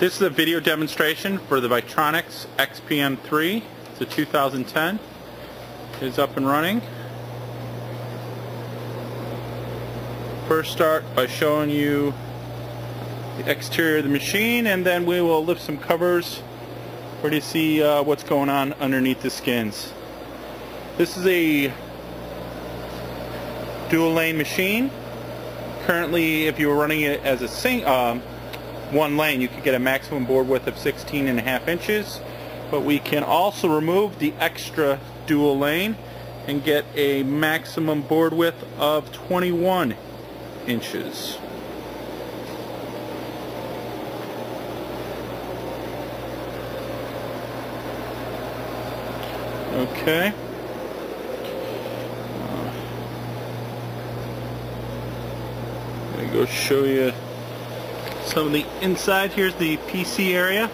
This is a video demonstration for the Vitronics XPM3. It's a 2010. It's up and running. First start by showing you the exterior of the machine and then we will lift some covers for you to see uh, what's going on underneath the skins. This is a dual lane machine. Currently if you were running it as a sing um, one lane you could get a maximum board width of 16 and a half inches but we can also remove the extra dual lane and get a maximum board width of 21 inches. Okay. Uh, I'm going to go show you of the inside. Here's the PC area.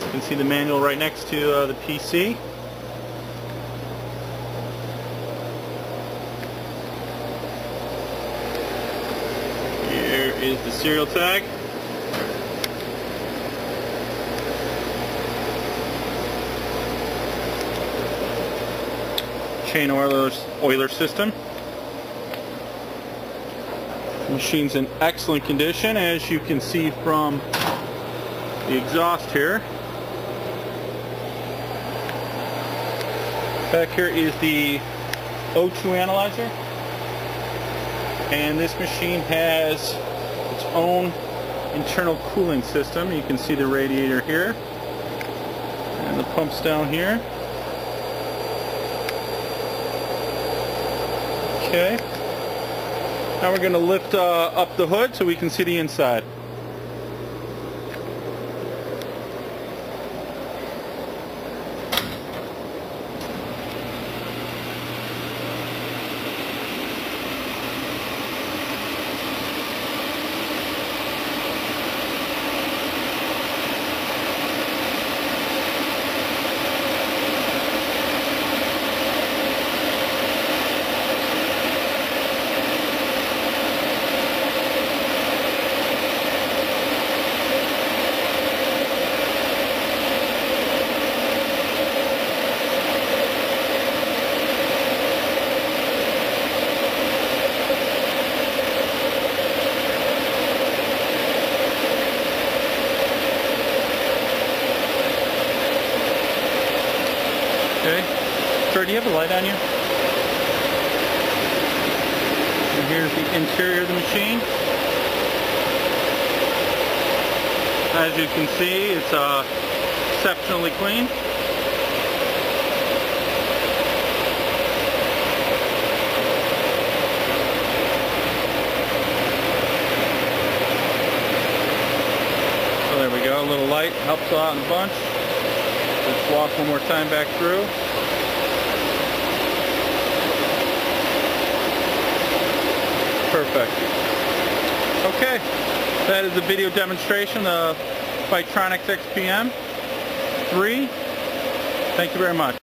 You can see the manual right next to uh, the PC. Here is the serial tag. Chain Oiler's oiler system. Machine's in excellent condition as you can see from the exhaust here. Back here is the O2 analyzer and this machine has its own internal cooling system. You can see the radiator here and the pumps down here. Okay. Now we're going to lift uh, up the hood so we can see the inside. Okay. Sir, do you have a light on you? And here's the interior of the machine. As you can see, it's uh, exceptionally clean. So there we go, a little light helps a lot in the bunch. Let's walk one more time back through. Perfect. Okay, that is a video demonstration of Vitronics XPM 3. Thank you very much.